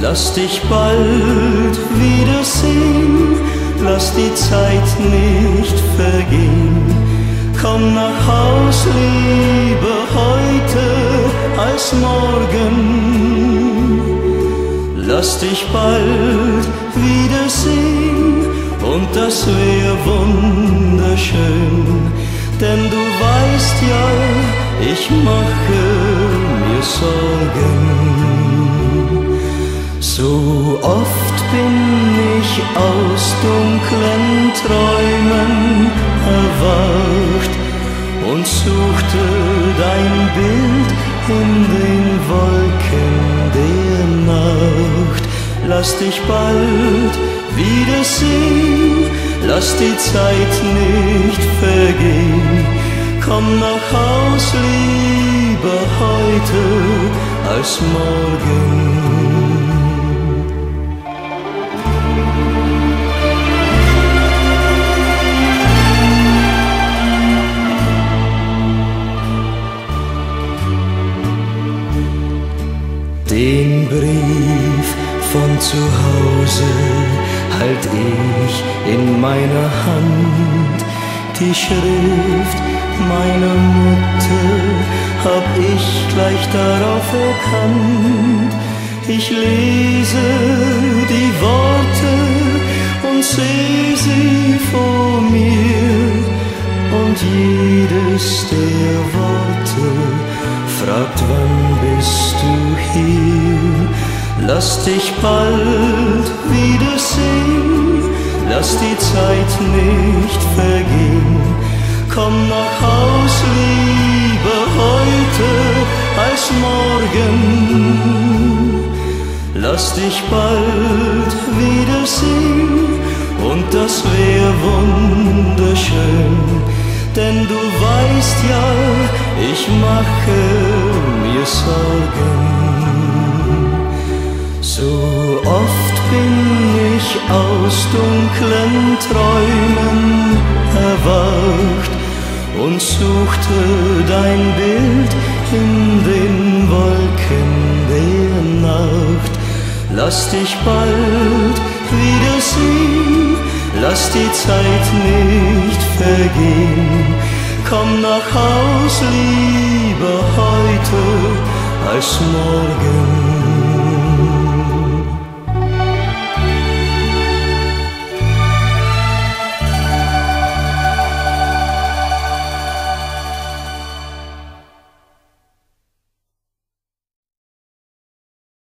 Lass dich bald wiedersehen, lass die Zeit nicht vergehen. Komm nach Haus lieber heute als morgen. Lass dich bald wiedersehen und das wär wunderschön, denn du weißt ja, ich mache mir Sorgen. So oft bin ich aus dunklen Träumen erwacht und suchte dein Bild in den Wolken der Nacht. Lass dich bald wiedersehen, lass die Zeit nicht vergehen. Komm nach Haus lieber heute als morgen. Den Brief von zu Hause halt ich in meiner Hand. Die Schrift meiner Mutter hab ich gleich darauf erkannt. Ich lese die Worte und seh sie vor mir und jedes der Worte fragt, wann bist du hier? Lass dich bald wiedersehen, lass die Zeit nicht vergehen. Komm nach Haus lieber heute als morgen. Lass dich bald wiedersehen und das wär wunderschön, mache mir Sorgen. So oft bin ich aus dunklen Träumen erwacht und suchte dein Bild in den Wolken der Nacht. Lass dich bald wiedersehen, lass die Zeit nicht vergehen. Komm nach Haus lieber heute als morgen.